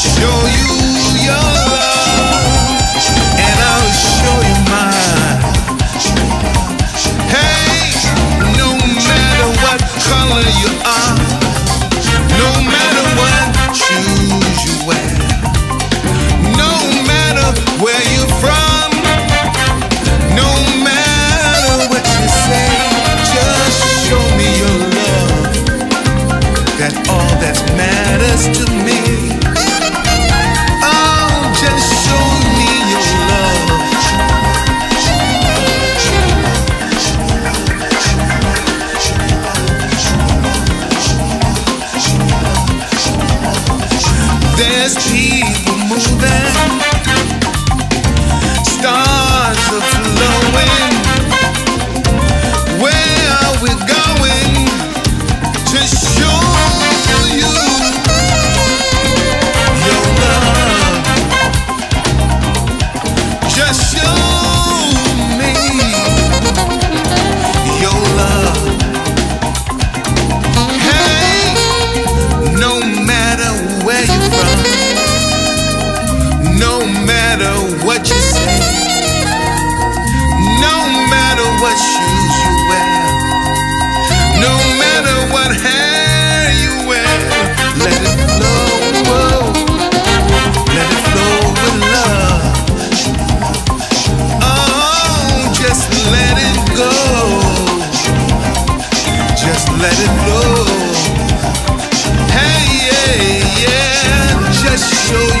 show you your what shoes you wear, no matter what hair you wear, let it flow, let it flow with love. Oh, just let it go, just let it flow. Hey, yeah, yeah, just show